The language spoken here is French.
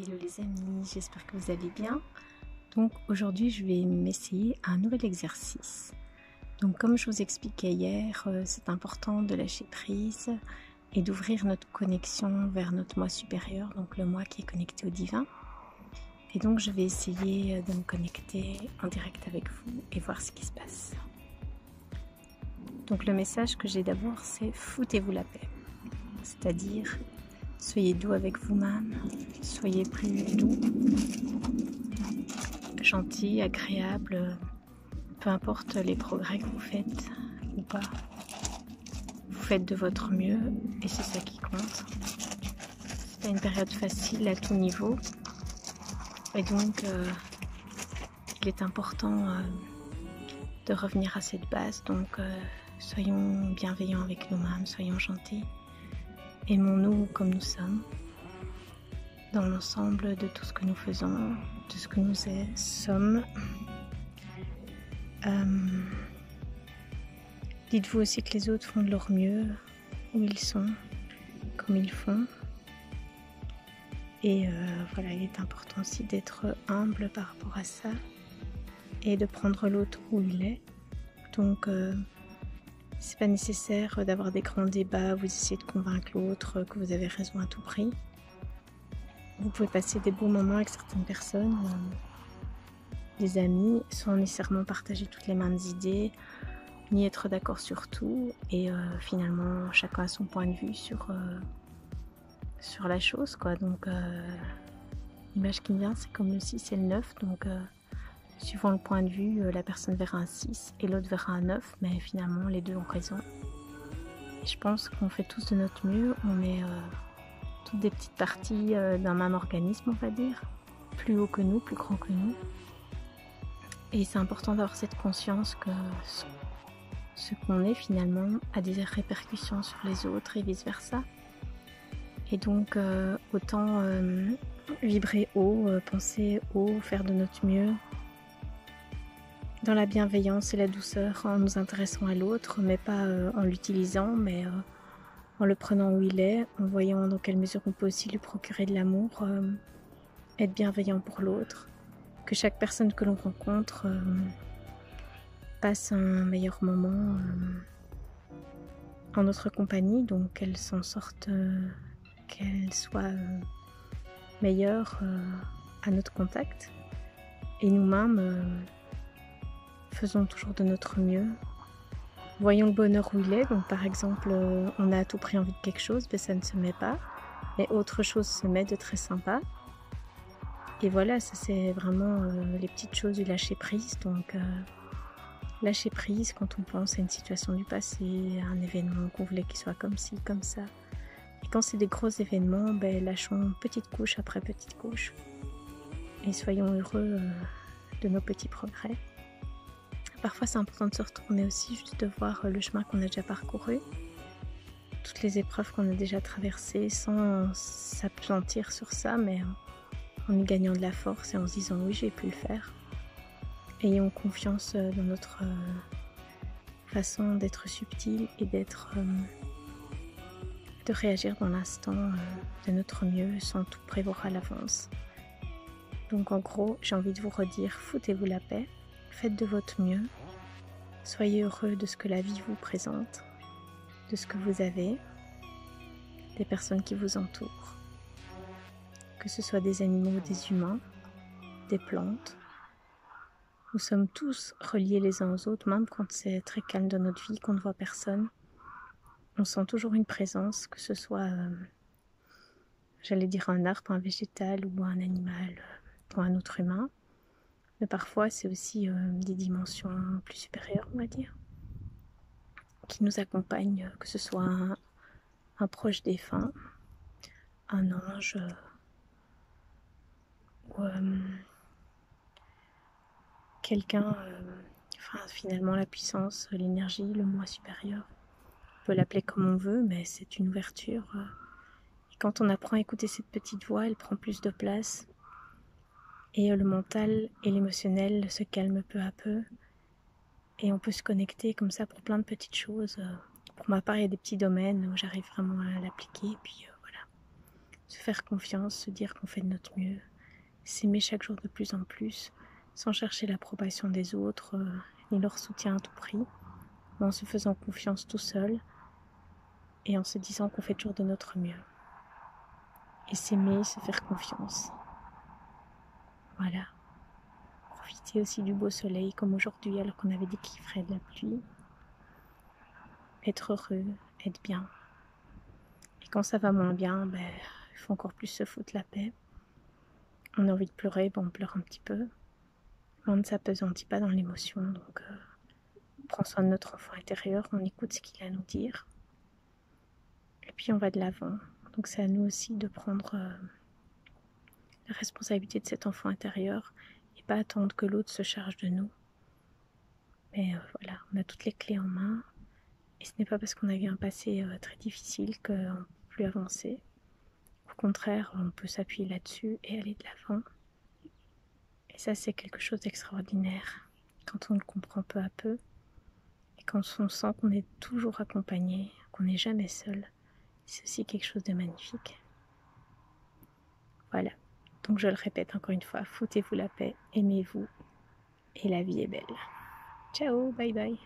Hello les amis, j'espère que vous allez bien. Donc aujourd'hui je vais m'essayer un nouvel exercice. Donc comme je vous expliquais hier, euh, c'est important de lâcher prise et d'ouvrir notre connexion vers notre moi supérieur, donc le moi qui est connecté au divin. Et donc je vais essayer euh, de me connecter en direct avec vous et voir ce qui se passe. Donc le message que j'ai d'abord c'est foutez-vous la paix. C'est-à-dire Soyez doux avec vous-même, soyez plus doux, gentil, agréable, peu importe les progrès que vous faites ou pas. Vous faites de votre mieux et c'est ça qui compte. C'est une période facile à tout niveau et donc euh, il est important euh, de revenir à cette base. Donc euh, soyons bienveillants avec nous-mêmes, soyons gentils. Aimons-nous comme nous sommes, dans l'ensemble de tout ce que nous faisons, de ce que nous sommes. Euh, dites-vous aussi que les autres font de leur mieux, où ils sont, comme ils font. Et euh, voilà, il est important aussi d'être humble par rapport à ça et de prendre l'autre où il est. Donc, euh, c'est pas nécessaire d'avoir des grands débats, vous essayez de convaincre l'autre que vous avez raison à tout prix. Vous pouvez passer des beaux moments avec certaines personnes, euh, des amis, sans nécessairement partager toutes les mêmes idées, ni être d'accord sur tout. Et euh, finalement, chacun a son point de vue sur, euh, sur la chose. Quoi. Donc, l'image qui me vient, c'est comme le 6 et le 9. Donc, Suivant le point de vue, euh, la personne verra un 6 et l'autre verra un 9, mais finalement les deux ont raison. je pense qu'on fait tous de notre mieux, on est euh, toutes des petites parties euh, d'un même organisme, on va dire, plus haut que nous, plus grand que nous. Et c'est important d'avoir cette conscience que ce qu'on est finalement a des répercussions sur les autres et vice-versa. Et donc autant vibrer haut, penser haut, faire de notre mieux, dans la bienveillance et la douceur en nous intéressant à l'autre, mais pas euh, en l'utilisant, mais euh, en le prenant où il est, en voyant dans quelle mesure on peut aussi lui procurer de l'amour, euh, être bienveillant pour l'autre, que chaque personne que l'on rencontre passe un meilleur moment en notre compagnie, donc qu'elle s'en sorte, qu'elle soit meilleure à notre contact. Et nous-mêmes, faisons toujours de notre mieux. Voyons le bonheur où il est. Donc par exemple, euh, on a à tout prix envie de quelque chose, mais ça ne se met pas. Mais autre chose se met de très sympa. Et voilà, ça c'est vraiment euh, les petites choses du lâcher prise. Donc euh, lâcher prise quand on pense à une situation du passé, à un événement qu'on voulait qu'il soit comme ci, comme ça. Et quand c'est des gros événements, ben, lâchons petite couche après petite couche. Et soyons heureux de nos petits progrès. Parfois, c'est important de se retourner aussi, juste de voir le chemin qu'on a déjà parcouru, toutes les épreuves qu'on a déjà traversées, sans s'appesantir sur ça, mais en y gagnant de la force et en se disant oui, j'ai pu le faire. Ayons confiance dans notre euh, façon d'être subtil et d'être euh, de réagir dans l'instant euh, de notre mieux sans tout prévoir à l'avance. Donc en gros, j'ai envie de vous redire, foutez-vous la paix, Faites de votre mieux. Soyez heureux de ce que la vie vous présente, de ce que vous avez, des personnes qui vous entourent, que ce soit des animaux des humains, des plantes. Nous sommes tous reliés les uns aux autres, même quand c'est très calme dans notre vie, qu'on ne voit personne. On sent toujours une présence, que ce soit, euh, j'allais dire, un arbre, un végétal ou un animal ou un autre humain. Mais parfois, c'est aussi euh, des dimensions plus supérieures, on va dire, qui nous accompagnent, que ce soit un, proche défunt, un ange, euh, ou euh, quelqu'un, enfin finalement la puissance, l'énergie, le moi supérieur. On peut l'appeler comme on veut, mais c'est une ouverture. Et quand on apprend à écouter cette petite voix, elle prend plus de place et le mental et l'émotionnel se calment peu à peu. Et on peut se connecter comme ça pour plein de petites choses. Pour ma part, il y a des petits domaines où j'arrive vraiment à l'appliquer. Puis euh, voilà. se faire confiance, se dire qu'on fait de notre mieux, s'aimer chaque jour de plus en plus, sans chercher l'approbation des autres, euh, ni leur soutien à tout prix, mais en se faisant confiance tout seul et en se disant qu'on fait toujours de notre mieux. Et s'aimer, se faire confiance. Voilà. Profiter aussi du beau soleil comme aujourd'hui alors qu'on avait dit qu'il ferait de la pluie. Être heureux, être bien. Et quand ça va moins bien, ben, il faut encore plus se foutre la paix. On a envie de pleurer, ben on pleure un petit peu. Mais on ne s'apesantit pas dans l'émotion, donc euh, on prend soin de notre enfant intérieur, on écoute ce qu'il a à nous dire. Et puis on va de l'avant. Donc c'est à nous aussi de prendre euh, la responsabilité de cet enfant intérieur et pas attendre que l'autre se charge de nous. Mais euh, voilà, on a toutes les clés en main. Et ce n'est pas parce qu'on a eu un passé très difficile qu'on ne peut plus avancer. Au contraire, on peut s'appuyer là-dessus et aller de l'avant. Et ça, c'est quelque chose d'extraordinaire quand on le comprend peu à peu et quand on sent qu'on est toujours accompagné, qu'on n'est jamais seul. C'est aussi quelque chose de magnifique. Voilà. Donc je le répète encore une fois, foutez-vous la paix, aimez-vous et la vie est belle. Ciao, bye bye.